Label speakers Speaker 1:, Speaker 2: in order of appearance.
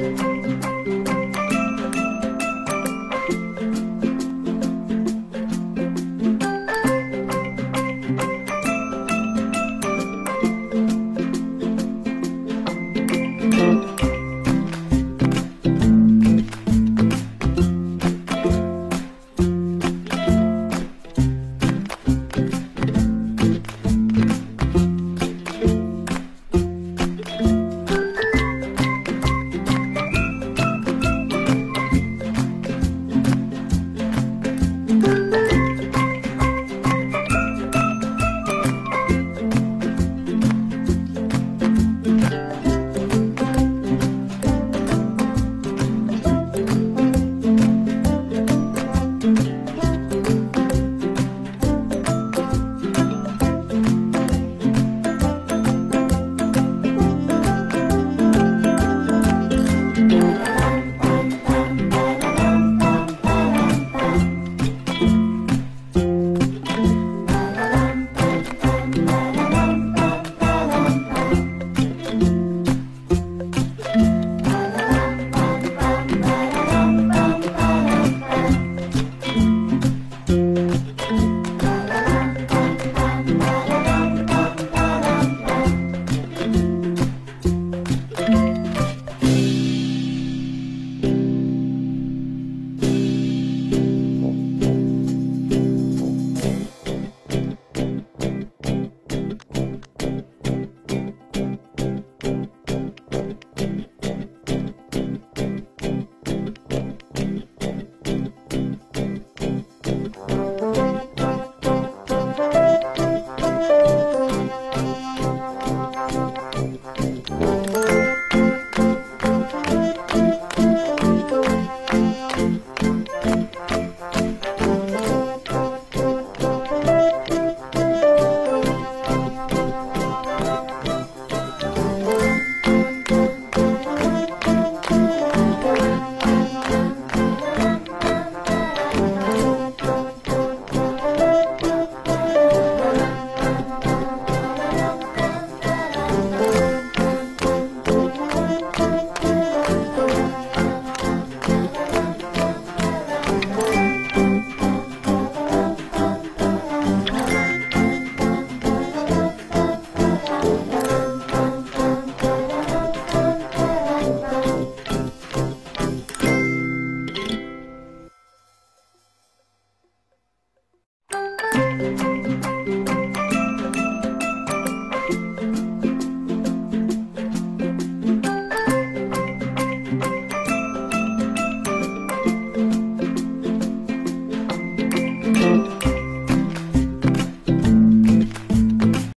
Speaker 1: Bye. Bye.